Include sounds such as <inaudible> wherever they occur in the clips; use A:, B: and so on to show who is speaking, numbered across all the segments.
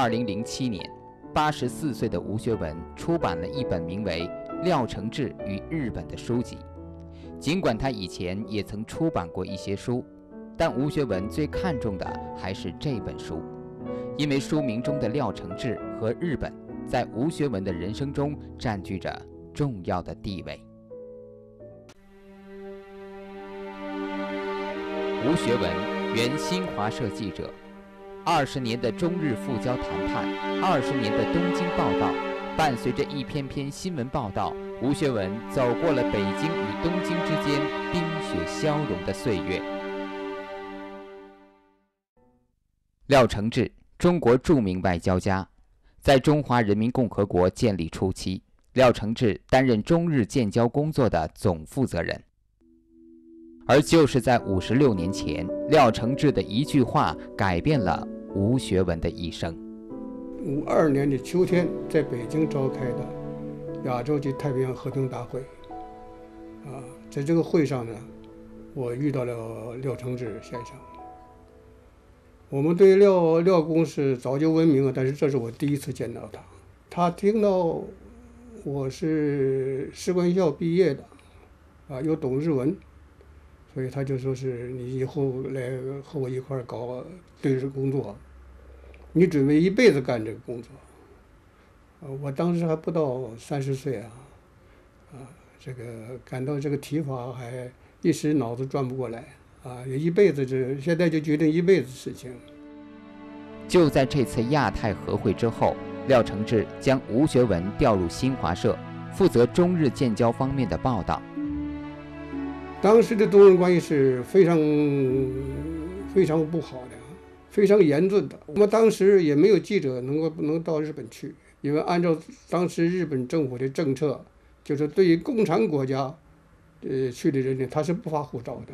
A: 二零零七年，八十四岁的吴学文出版了一本名为《廖承志与日本》的书籍。尽管他以前也曾出版过一些书，但吴学文最看重的还是这本书，因为书名中的廖承志和日本，在吴学文的人生中占据着重要的地位。吴学文，原新华社记者，二十年的中日复交谈判，二十年的东京报道，伴随着一篇篇新闻报道，吴学文走过了北京与东京之间冰雪消融的岁月。廖承志，中国著名外交家，在中华人民共和国建立初期，廖承志担任中日建交工作的总负责人。而就是在五十六年前，廖承志的一句话改变了吴学文的一生。
B: 五二年的秋天，在北京召开的亚洲及太平洋和平大会，啊，在这个会上呢，我遇到了廖承志先生。我们对廖廖公是早就闻名了，但是这是我第一次见到他。他听到我是士官校毕业的，啊，又懂日文。所以他就说是你以后来和我一块儿搞对日工作，你准备一辈子干这个工作。我当时还不到三十岁啊，啊，这个感到这个提法还一时脑子转不过来啊，也一辈子这现在就决定一辈子事情。
A: 就在这次亚太和会之后，廖承志将吴学文调入新华社，负责中日建交方面的报道。
B: 当时的中日关系是非常非常不好的，非常严峻的。我们当时也没有记者能够能到日本去，因为按照当时日本政府的政策，就是对于共产国家，呃去的人呢，他是不发护照的。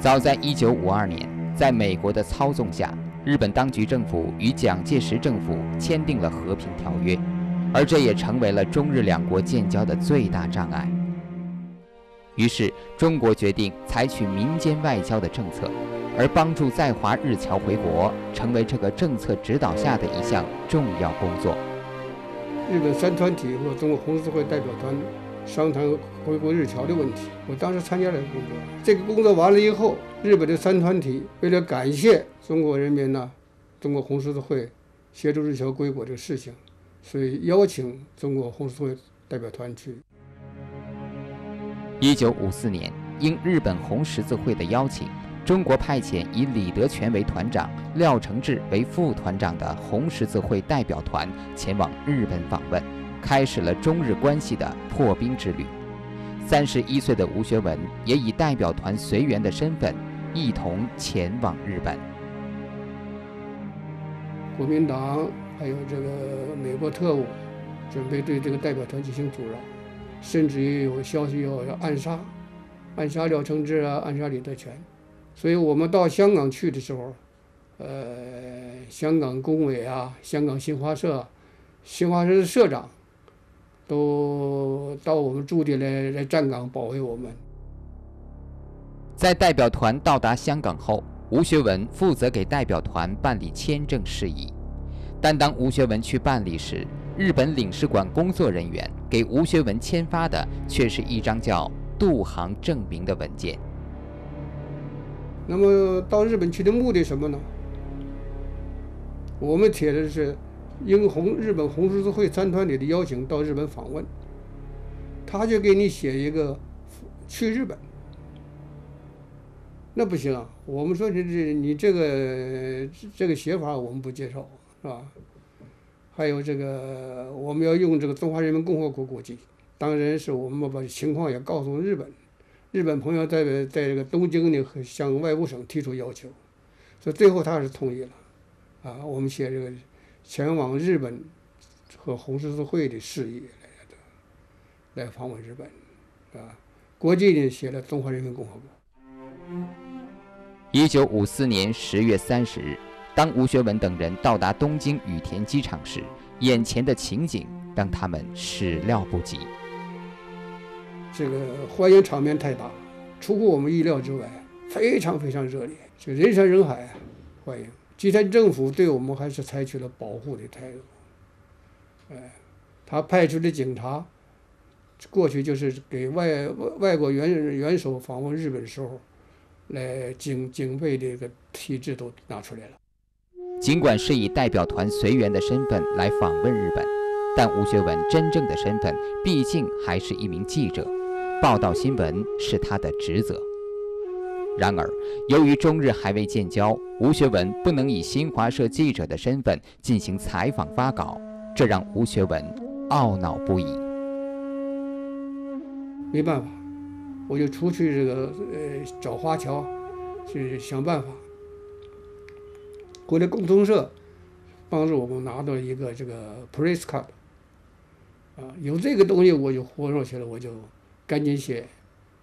A: 早在一九五二年，在美国的操纵下，日本当局政府与蒋介石政府签订了和平条约，而这也成为了中日两国建交的最大障碍。于是，中国决定采取民间外交的政策，而帮助在华日侨回国，成为这个政策指导下的一项重要工作。
B: 日本三团体和中国红十字会代表团商谈回国日侨的问题，我当时参加了工作。这个工作完了以后，日本的三团体为了感谢中国人民呢，中国红十字会协助日侨归国这个事情，所以邀请中国红十字会代表团去。
A: 一九五四年，应日本红十字会的邀请，中国派遣以李德全为团长、廖承志为副团长的红十字会代表团前往日本访问，开始了中日关系的破冰之旅。三十一岁的吴学文也以代表团随员的身份，一同前往日本。
B: 国民党还有这个美国特务，准备对这个代表团进行阻扰。甚至于有消息要要暗杀，暗杀廖承志啊，暗杀李德全，所以我们到香港去的时候，呃，香港工委啊，香港新华社，新华社的社长，都到我们驻地来来站岗保卫我们。
A: 在代表团到达香港后，吴学文负责给代表团办理签证事宜，但当吴学文去办理时，日本领事馆工作人员给吴学文签发的却是一张叫渡航证明的文件。
B: 那么到日本去的目的什么呢？我们贴的是应红日本红十字会三团里的邀请到日本访问，他就给你写一个去日本。那不行啊，我们说你这你这个这个写法我们不接受，是吧？还有这个，我们要用这个中华人民共和国国籍。当然是我们把情况也告诉日本，日本朋友在在这个东京呢，向外务省提出要求，所以最后他是同意了。啊，我们写这个前往日本和红十字会的事宜来来访问日本，啊，国际呢写了中华人民共和国。
A: 一九五四年十月三十日。当吴学文等人到达东京羽田机场时，眼前的情景让他们始料不及。
B: 这个欢迎场面太大，出乎我们意料之外，非常非常热烈，就人山人海啊欢迎。吉田政府对我们还是采取了保护的态度。哎，他派出的警察，过去就是给外外外国元元首访问日本时候，来警警备的一个体制都拿出来了。
A: 尽管是以代表团随员的身份来访问日本，但吴学文真正的身份毕竟还是一名记者，报道新闻是他的职责。然而，由于中日还未建交，吴学文不能以新华社记者的身份进行采访发稿，这让吴学文懊恼不已。
B: 没办法，我就出去这个呃找华侨，去想办法。国内共同社帮助我们拿到一个这个 press card，啊，有这个东西我就活络起来，我就赶紧写，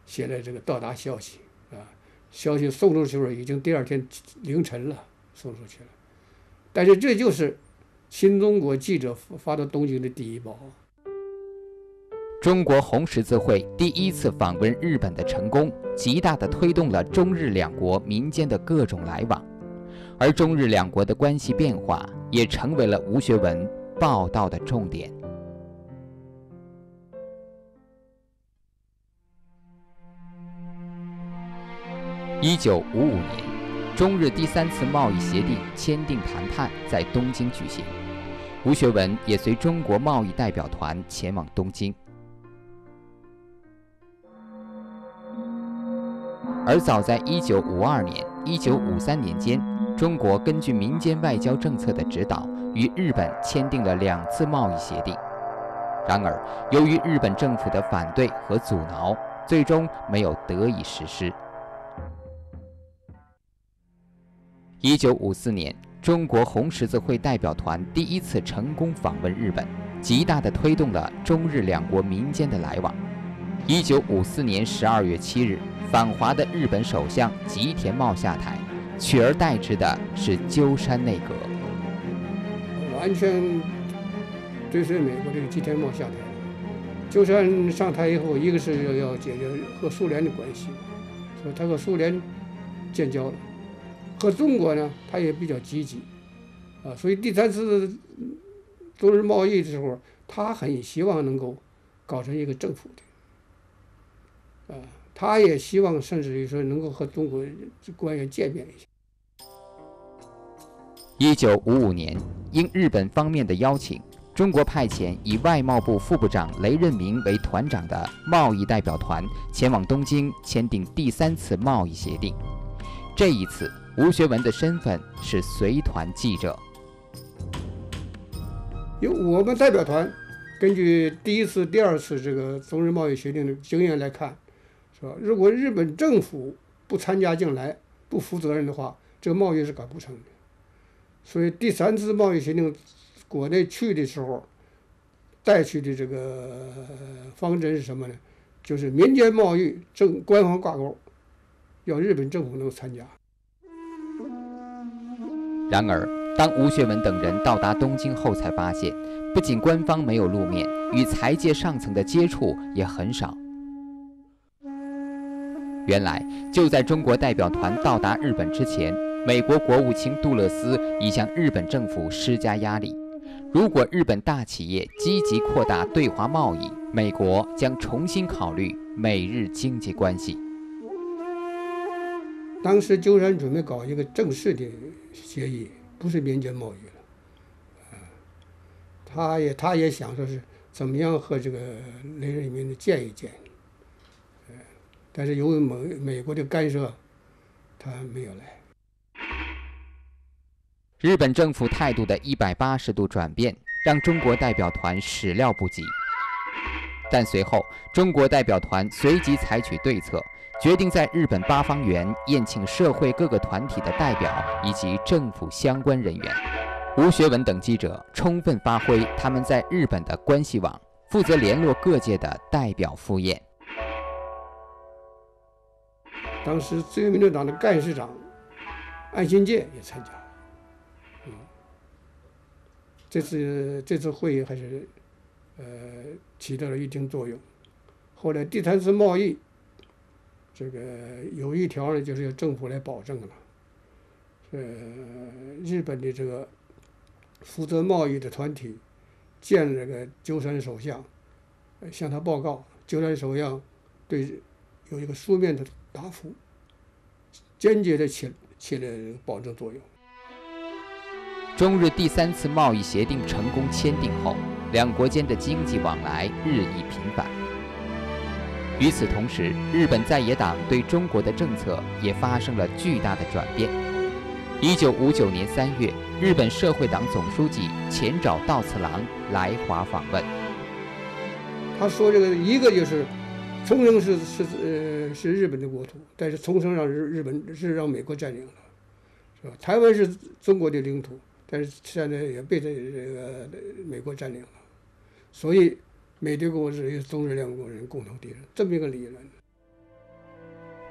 B: 写了这个到达消息，啊，消息送出去时候已经第二天凌晨了，送出去了。但是这就是新中国记者发到东京的第一报。
A: 中国红十字会第一次访问日本的成功，极大地推动了中日两国民间的各种来往。而中日两国的关系变化也成为了吴学文报道的重点。一九五五年，中日第三次贸易协定签订谈判在东京举行，吴学文也随中国贸易代表团前往东京。而早在一九五二年、一九五三年间，中国根据民间外交政策的指导，与日本签订了两次贸易协定。然而，由于日本政府的反对和阻挠，最终没有得以实施。一九五四年，中国红十字会代表团第一次成功访问日本，极大地推动了中日两国民间的来往。一九五四年十二月七日，访华的日本首相吉田茂下台。取而代之的是鸠山内阁，
B: 完全追随美国这个吉田茂下台。鸠山上台以后，一个是要要解决和苏联的关系，所以他和苏联建交了；和中国呢，他也比较积极，啊，所以第三次中日贸易的时候，他很希望能够搞成一个政府的，啊。他也希望，甚至于说能够和中国官员见面一下。
A: 一九五五年，应日本方面的邀请，中国派遣以外贸部副部长雷任明为团长的贸易代表团前往东京签订第三次贸易协定。这一次，吴学文的身份是随团记者。
B: 由我们代表团根据第一次、第二次这个中日贸易协定的经验来看。是吧？如果日本政府不参加进来、不负责任的话，这个贸易是搞不成的。所以第三次贸易协定，国内去的时候带去的这个方针是什么呢？就是民间贸易政官方挂钩，要日本政府能够参加。
A: 然而，当吴学文等人到达东京后，才发现，不仅官方没有露面，与财界上层的接触也很少。原来就在中国代表团到达日本之前，美国国务卿杜勒斯已向日本政府施加压力：如果日本大企业积极扩大对华贸易，美国将重新考虑美日经济关系。
B: 当时鸠山准备搞一个正式的协议，不是民间贸易了。他也他也想说是怎么样和这个雷人民的见一见。但是由于美美国的干涉，他没有来。
A: 日本政府态度的一百八十度转变，让中国代表团始料不及。但随后，中国代表团随即采取对策，决定在日本八方园宴请社会各个团体的代表以及政府相关人员。吴学文等记者充分发挥他们在日本的关系网，负责联络各界的代表赴宴。
B: 当时自由民主党的干事长安新介也参加，嗯，这次这次会议还是呃起到了一定作用。后来第三次贸易，这个有一条呢，就是要政府来保证了，呃，日本的这个负责贸易的团体见了这个鸠山首相，向他报告，鸠山首相对有一个书面的答复，坚决的起起了保证作用。
A: 中日第三次贸易协定成功签订后，两国间的经济往来日益频繁。与此同时，日本在野党对中国的政策也发生了巨大的转变。一九五九年三月，日本社会党总书记前沼稻次郎来华访问。
B: 他说这个一个就是冲绳是是呃是日本的国土，但是冲绳让日日本是让美国占领了，是吧？台湾是中国的领土，但是现在也被这这个美国占领了，所以美帝国是中日两国人共同敌人，这么一个理论。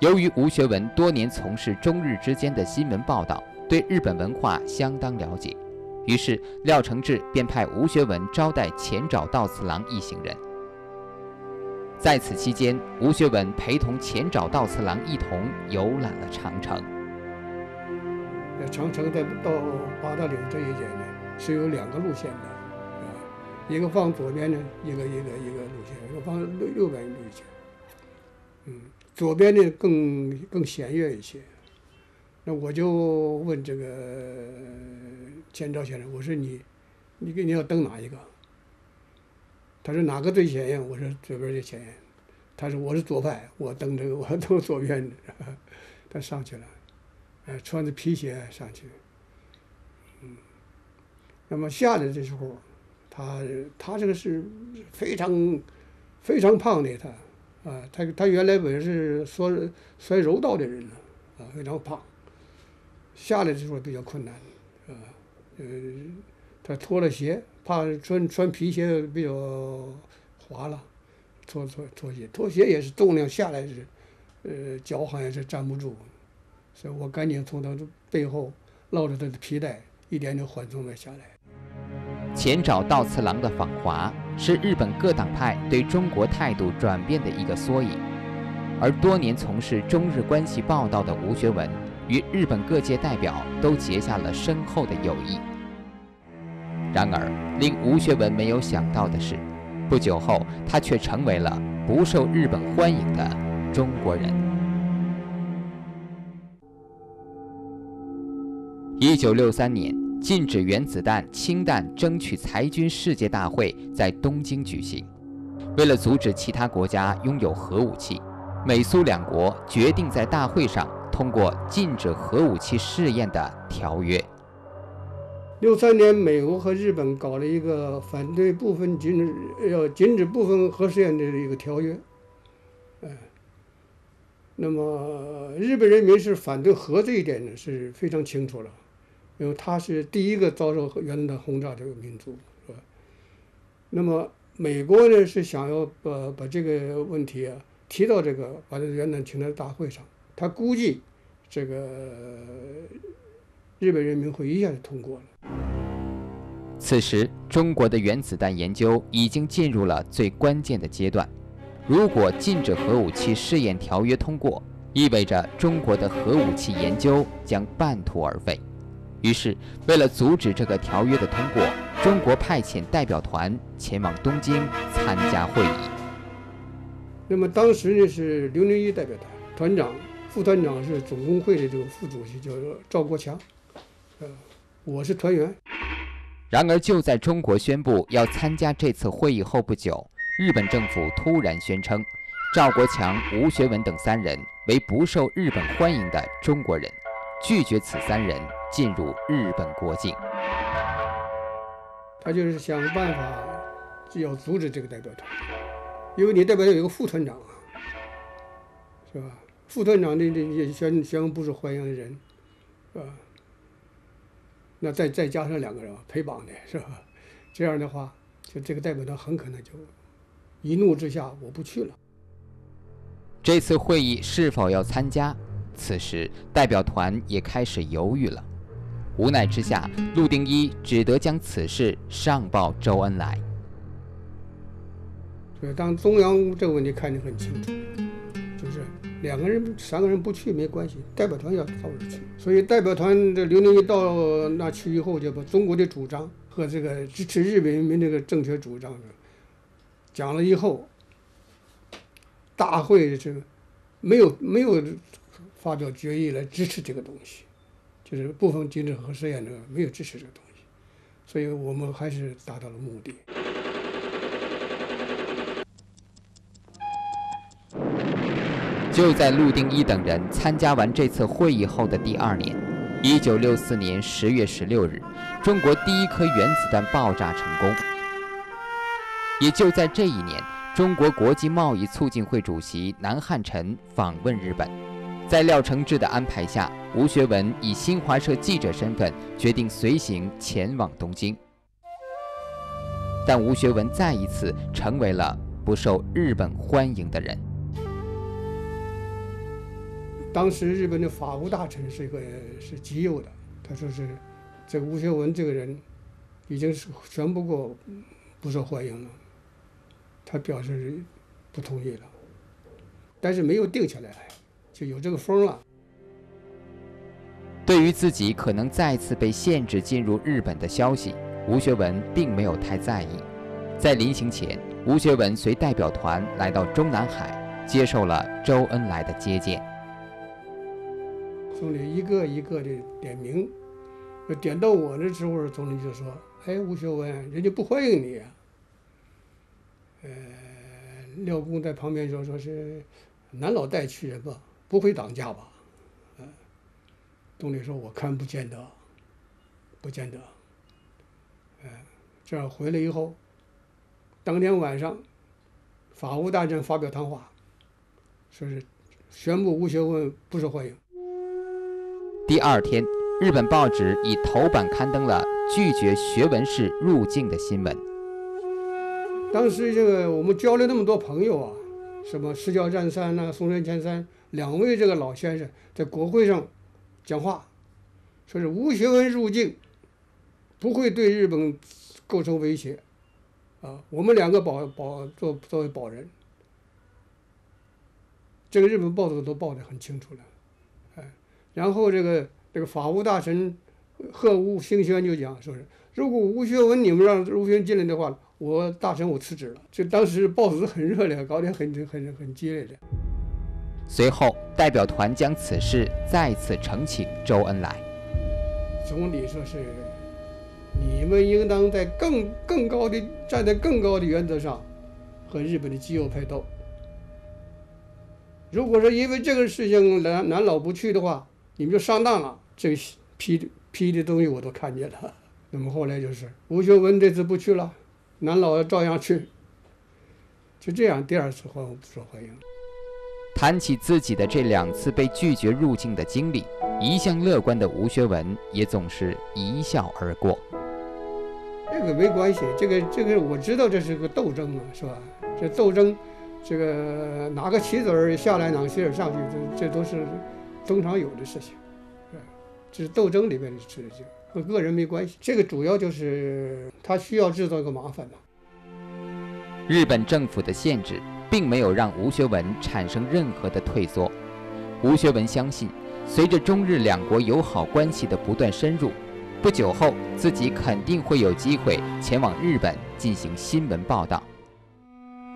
A: 由于吴学文多年从事中日之间的新闻报道，对日本文化相当了解，于是廖承志便派吴学文招待前沼稻次郎一行人。在此期间，吴学文陪同前沼道次郎一同游览了长城。
B: 那长城在到八达岭这一节呢，是有两个路线的，啊，一个放左边的，一个一个一个路线，一个放右右边路线。嗯，左边呢更更险越一些。那我就问这个钱昭先生，我说你，你给你要登哪一个？他说哪个最显眼？我说左边最显眼。他说我是左派，我登这个，我登左边的。<laughs> 他上去了，呃，穿着皮鞋上去。嗯，那么下来的时候，他他这个是非常非常胖的他，啊，他他原来本是摔摔柔道的人呢，啊，非常胖。下来的时候比较困难，啊，呃，他脱了鞋，怕穿穿皮鞋比较滑了，脱脱脱鞋，脱鞋也是重量下来是，呃，脚好像是站不住，所以我赶紧从他的背后绕着他的皮带，一点点缓冲了下来。
A: 前沼稻次郎的访华，是日本各党派对中国态度转变的一个缩影，而多年从事中日关系报道的吴学文。与日本各界代表都结下了深厚的友谊。然而，令吴学文没有想到的是，不久后他却成为了不受日本欢迎的中国人。一九六三年，禁止原子弹氢弹争取裁军世界大会在东京举行。为了阻止其他国家拥有核武器，美苏两国决定在大会上。通过禁止核武器试验的条约。
B: 六三年，美国和日本搞了一个反对部分禁止要禁止部分核试验的一个条约。哎，那么日本人民是反对核这一点呢是非常清楚了，因为他是第一个遭受原子弹轰炸这个民族，是吧？那么美国呢是想要把把这个问题啊提到这个把这个原子弹请在大会上。他估计，这个日本人民会一下就通过了。
A: 此时，中国的原子弹研究已经进入了最关键的阶段。如果禁止核武器试验条约通过，意味着中国的核武器研究将半途而废。于是，为了阻止这个条约的通过，中国派遣代表团前往东京参加会议。
B: 那么当时呢是刘宁一代表团团长。副团长是总工会的这个副主席，叫做赵国强，我是团员。
A: 然而，就在中国宣布要参加这次会议后不久，日本政府突然宣称，赵国强、吴学文等三人为不受日本欢迎的中国人，拒绝此三人进入日本国境。
B: 他就是想办法要阻止这个代表团，因为你代表有一个副团长啊，是吧？副团长的也宣宣不是欢迎的人，是吧？那再再加上两个人陪绑的，是吧？这样的话，就这个代表团很可能就一怒之下我不去了。
A: 这次会议是否要参加？此时代表团也开始犹豫了。无奈之下，陆定一只得将此事上报周恩来。
B: 所以，当中央这个问题看得很清楚，就是。两个人、三个人不去没关系，代表团要到时去。所以代表团这刘宁一到那去以后，就把中国的主张和这个支持日本人民这个正确主张讲了以后，大会这个没有没有发表决议来支持这个东西，就是部分禁止核试验这个没有支持这个东西，所以我们还是达到了目的。
A: 就在陆定一等人参加完这次会议后的第二年，一九六四年十月十六日，中国第一颗原子弹爆炸成功。也就在这一年，中国国际贸易促进会主席南汉宸访问日本，在廖承志的安排下，吴学文以新华社记者身份决定随行前往东京。但吴学文再一次成为了不受日本欢迎的人。
B: 当时日本的法务大臣是一个是极右的，他说是这个吴学文这个人已经是宣布过不受欢迎了，他表示不同意了，但是没有定下来，就有这个风了。
A: 对于自己可能再次被限制进入日本的消息，吴学文并没有太在意。在临行前，吴学文随代表团来到中南海，接受了周恩来的接见。
B: 总理一个一个的点名，点到我的时候，总理就说：“哎，吴学文，人家不欢迎你。”呃，廖公在旁边说：“说是南老带去人吧，不会挡驾吧？”嗯，总理说：“我看不见得，不见得。”哎，这样回来以后，当天晚上，法务大臣发表谈话，说是宣布吴学文不受欢迎。
A: 第二天，日本报纸以头版刊登了拒绝学文士入境的新闻。
B: 当时这个我们交了那么多朋友啊，什么石桥战三呐、松山千三两位这个老先生在国会上讲话，说是无学文入境不会对日本构成威胁，啊，我们两个保保作作为保人，这个日本报纸都报得很清楚了。然后这个这个法务大臣贺吴兴轩就讲，说是如果吴学文你们让吴学文进来的话，我大臣我辞职了。就当时报纸很热烈，搞得很很很激烈的。
A: 随后代表团将此事再次呈请周恩来。
B: 总理说是你们应当在更更高的站在更高的原则上和日本的极右派斗。如果说因为这个事情南南老不去的话，你们就上当了，这个批的批的东西我都看见了。<laughs> 那么后来就是吴学文这次不去了，南老照样去。就这样，第二次欢不受欢迎。
A: 谈起自己的这两次被拒绝入境的经历，一向乐观的吴学文也总是一笑而过。
B: 这个没关系，这个这个我知道这是个斗争嘛，是吧？这斗争，这个哪个棋子儿下来，哪个棋子儿上去，这这都是。通常有的事情，这是斗争里面的事情，和个人没关系。这个主要就是他需要制造一个麻烦嘛。
A: 日本政府的限制并没有让吴学文产生任何的退缩。吴学文相信，随着中日两国友好关系的不断深入，不久后自己肯定会有机会前往日本进行新闻报道。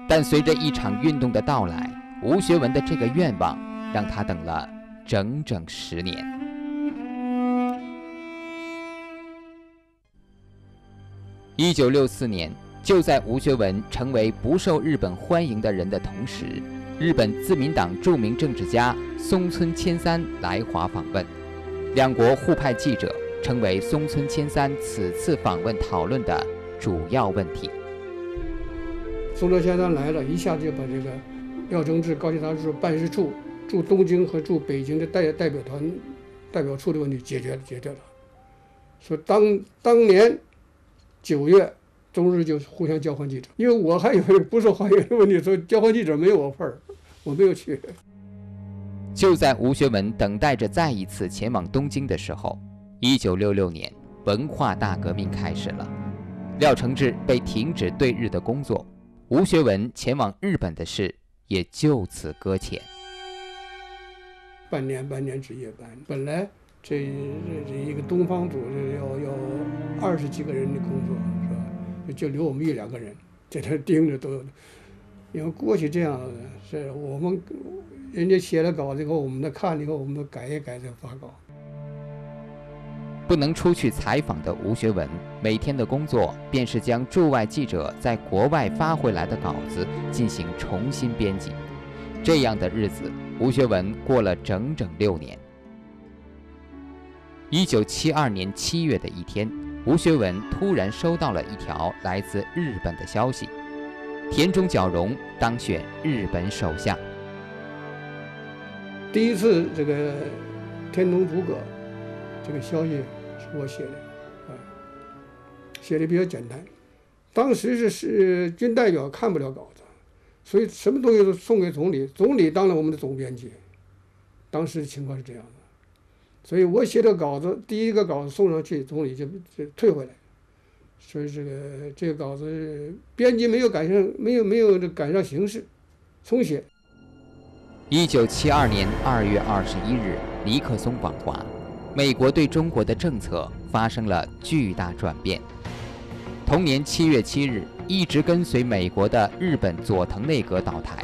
A: 但随着一场运动的到来，吴学文的这个愿望让他等了。整整十年。一九六四年，就在吴学文成为不受日本欢迎的人的同时，日本自民党著名政治家松村千三来华访问，两国互派记者成为松村千三此次访问讨论的主要问题。
B: 松村千三来了，一下就把这个廖承志高级大使办事处。驻东京和驻北京的代代表团、代表处的问题解决了，解决了。说当当年九月，中日就互相交换记者，因为我还以为不受欢迎的问题，说交换记者没有我份儿，我没有去。
A: 就在吴学文等待着再一次前往东京的时候，一九六六年文化大革命开始了，廖承志被停止对日的工作，吴学文前往日本的事也就此搁浅。
B: 半年半年值夜班。本来这这一个东方组织要要二十几个人的工作是吧？就留我们一两个人在这盯着都。因为过去这样是我们人家写了稿子以后，我们再看了以后，我们都改一改再发稿。
A: 不能出去采访的吴学文，每天的工作便是将驻外记者在国外发回来的稿子进行重新编辑。这样的日子，吴学文过了整整六年。一九七二年七月的一天，吴学文突然收到了一条来自日本的消息：田中角荣当选日本首相。
B: 第一次这个天龙诸葛这个消息是。我写的，啊，写的比较简单。当时是是军代表看不了稿子，所以什么东西都送给总理，总理当了我们的总编辑。当时的情况是这样的，所以我写的稿子，第一个稿子送上去，总理就就退回来。所以这个这个稿子编辑没有赶上，没有没有这赶上形势，重写。
A: 一九七二年二月二十一日，尼克松访华。美国对中国的政策发生了巨大转变。同年七月七日，一直跟随美国的日本佐藤内阁倒台，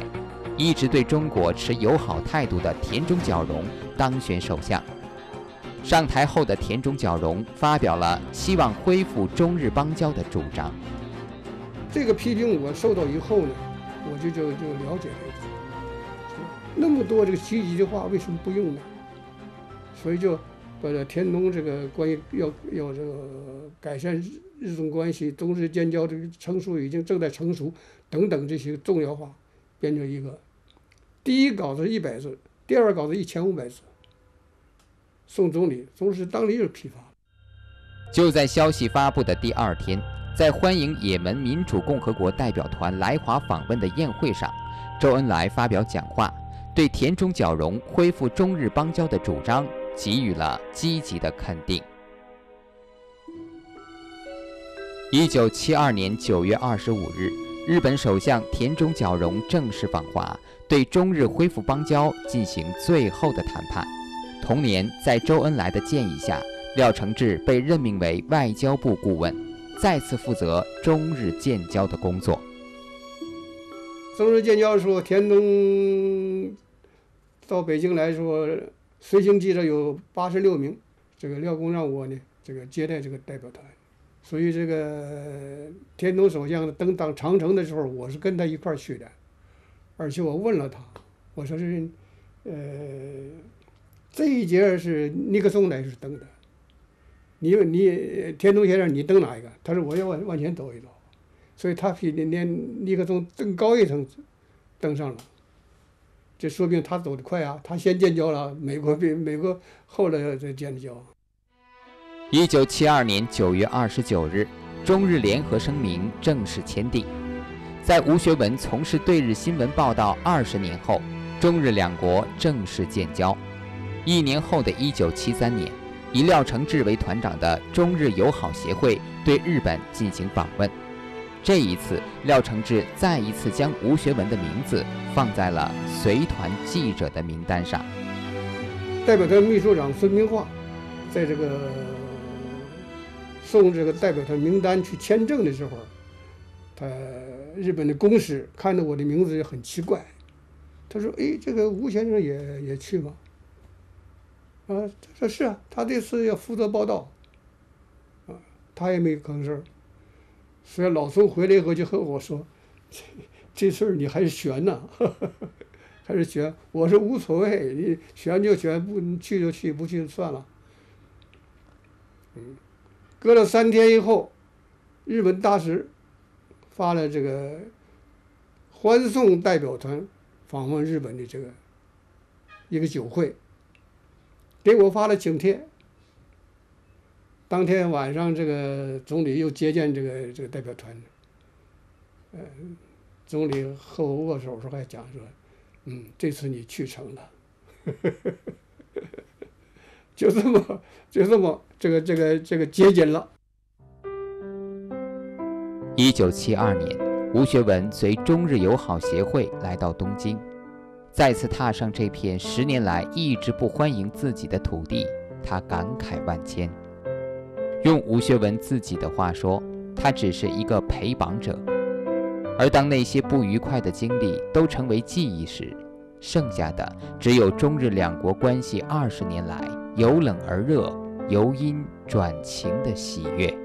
A: 一直对中国持友好态度的田中角荣当选首相。上台后的田中角荣发表了希望恢复中日邦交的主张。
B: 这个批评我受到以后呢，我就就就了解了，那么多这个积极的话为什么不用呢？所以就。把这天东这个关于要要这个改善日中关系、中日建交这个成熟已经正在成熟等等这些重要话，变成一个第一稿子一百字，第二稿子一千五百字，送总理，总理当即就批发。
A: 就在消息发布的第二天，在欢迎也门民主共和国代表团来华访问的宴会上，周恩来发表讲话，对田中角荣恢复中日邦交的主张。给予了积极的肯定。一九七二年九月二十五日，日本首相田中角荣正式访华，对中日恢复邦交进行最后的谈判。同年，在周恩来的建议下，廖承志被任命为外交部顾问，再次负责中日建交的工作。
B: 中日建交的时候，田中到北京来说。随行记者有八十六名，这个廖公让我呢，这个接待这个代表团，所以这个天东首相登当长城的时候，我是跟他一块儿去的，而且我问了他，我说是，呃，这一节是尼克松来是登的，你你天东先生你登哪一个？他说我要往往前走一走，所以他比连尼克松更高一层登上了。这说明他走得快啊！他先建交了，美国比美国后来才建的交。
A: 一九七二年九月二十九日，中日联合声明正式签订。在吴学文从事对日新闻报道二十年后，中日两国正式建交。一年后的一九七三年，以廖承志为团长的中日友好协会对日本进行访问。这一次，廖承志再一次将吴学文的名字放在了随团记者的名单上。
B: 代表团秘书长孙明化，在这个送这个代表团名单去签证的时候，他日本的公使看到我的名字也很奇怪，他说：“哎，这个吴先生也也去吗？”啊，他说：“是啊，他这次要负责报道，啊，他也没吭声。”所以老宋回来以后就和我说：“这这事儿你还是悬呐，<laughs> 还是悬。”我说无所谓，你悬就悬，不去就去，不去就算了。嗯，隔了三天以后，日本大使发了这个欢送代表团访问日本的这个一个酒会，给我发了请帖。当天晚上，这个总理又接见这个这个代表团。呃，总理和我握手时候还讲说：“嗯，这次你去成了。<laughs> ”就这么 <laughs> 就这么这个这个这个接近了。
A: 一九七二年，吴学文随中日友好协会来到东京，再次踏上这片十年来一直不欢迎自己的土地，他感慨万千。用吴学文自己的话说，他只是一个陪绑者。而当那些不愉快的经历都成为记忆时，剩下的只有中日两国关系二十年来由冷而热、由阴转晴的喜悦。